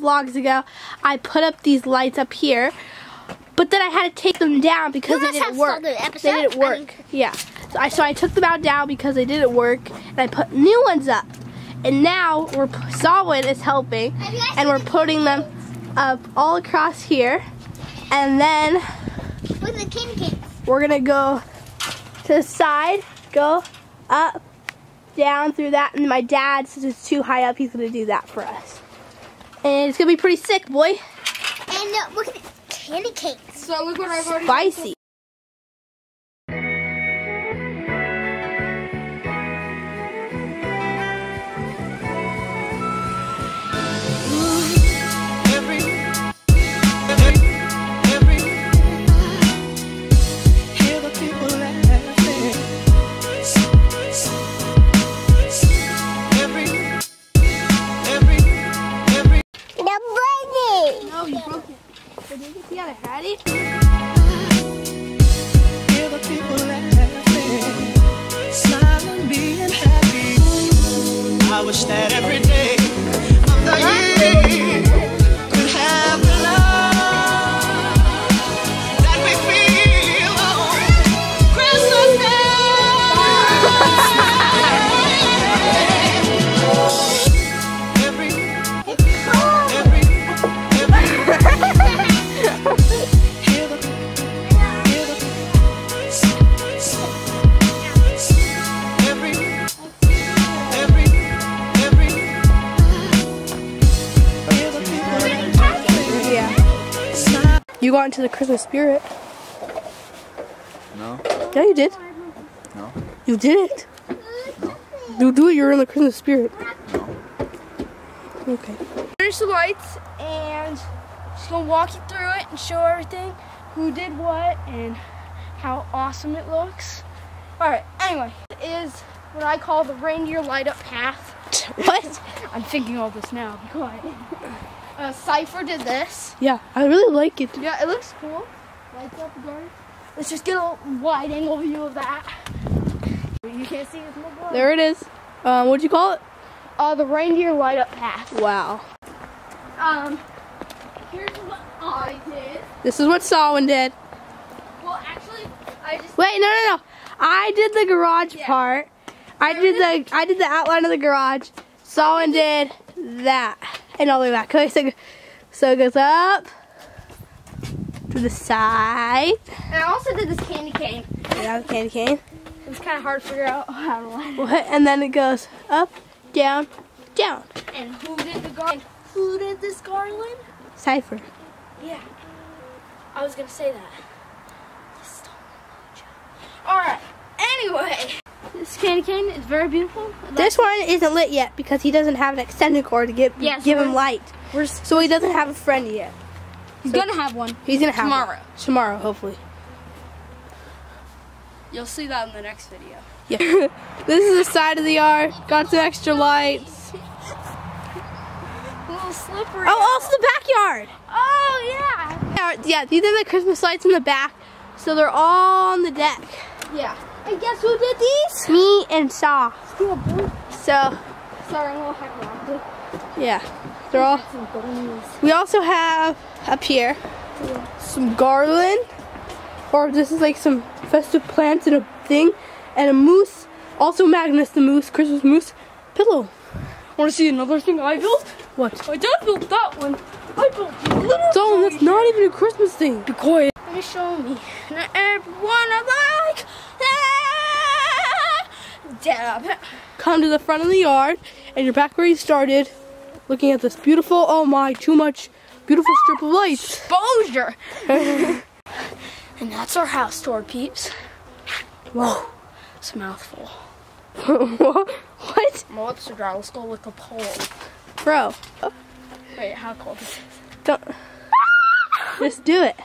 vlogs ago, I put up these lights up here, but then I had to take them down because they didn't work. the. They didn't I work. mean- Yeah. So I so I took them out down because they didn't work, and I put new ones up. And now we're Sawin is helping, Have you guys and we're putting them up all across here, and then With the we're gonna go to the side, go up, down through that, and my dad, since it's too high up, he's gonna do that for us. And it's gonna be pretty sick, boy. And uh, look at the candy canes. So look what I've already Spicy. No, you broke it. Did you get together? Ready? Hear the people laughing, smiling, being happy. I wish that every day You got into the Christmas spirit. No, Yeah, you did. no, You didn't. You do it. You're in the Christmas spirit. no. Okay. finish the lights and just gonna walk you through it and show everything, who did what and how awesome it looks. Alright, anyway, it is what I call the reindeer light up path. What? I'm thinking all this now, be quiet. Uh, Cypher did this. Yeah, I really like it. Yeah, it looks cool. Lights up. Let's just get a wide angle view of that. You can't see it from the. There it is. Um, what'd you call it? Uh, the reindeer light up path. Wow. Um, here's what I did. This is what Sawin did. Well, actually, I just Wait, no, no, no. I did the garage Yeah. part. I did the I did the outline of the garage. Sawin did that and all the way back. Okay, so so it goes up to the side. And I also did this candy cane. Yeah, the candy cane. It's kind of hard to figure out how to line it. What? And then it goes up, down, down. And who did the garland? Who did this garland? Cipher. Yeah. I was gonna say that. Alright, anyway. This candy cane is very beautiful. This one isn't lit yet because he doesn't have an extended cord to give Yes, give him light. So he doesn't have a friend yet. he's gonna have one. He's gonna have one. Tomorrow. Tomorrow, hopefully. You'll see that in the next video. Yeah. this is the side of the yard. Got some extra lights. A little slippery. Oh, also the backyard. Oh, yeah. Yeah, yeah, these are the Christmas lights in the back. So they're all on the deck. Yeah. And guess who did these? Me and Saw. So, Sorry, I'm a little hyperactive. yeah. They're all. We also have up here some garland. Or this is like some festive plants and a thing. And a moose. Also Magnus the moose, Christmas moose pillow. Want to see another thing I built? What? My dad built that one. I built a little. So that's not even a Christmas thing. Be quiet. Let me show me. Not everyone I like. Dab. come to the front of the yard and you're back where you started looking at this beautiful oh my too much beautiful strip of lights Exposure. and that's our house tour, peeps. Whoa, It's a mouthful. what My lips are dry. Let's go lick a pole. bro Wait, how cold is this? don't just do it